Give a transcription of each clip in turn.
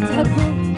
Herz verputzt.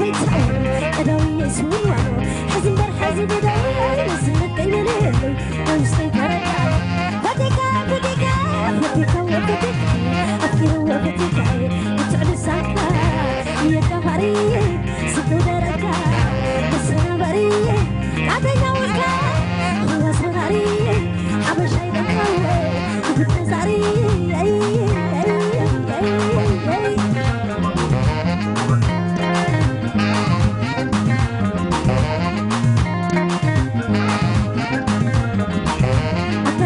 And Tom, and I is who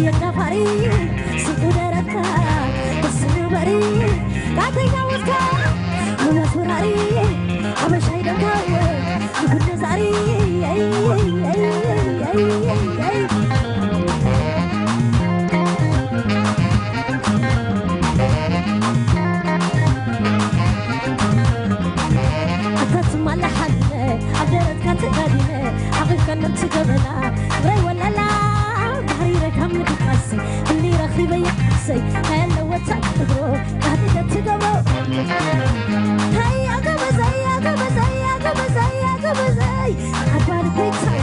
Kau hari Suku darata Tersenyum hari Kata رخيبة يحسي هلا وتعبرو قاعدة تقبو هيا قبزي يا قبزي يا قبزي يا قبزي عبالك بيتاي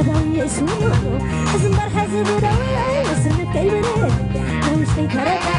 أداوي يسوي حزن برحزن بدوي وسنك كيبري نوش كيكرتا فتيكا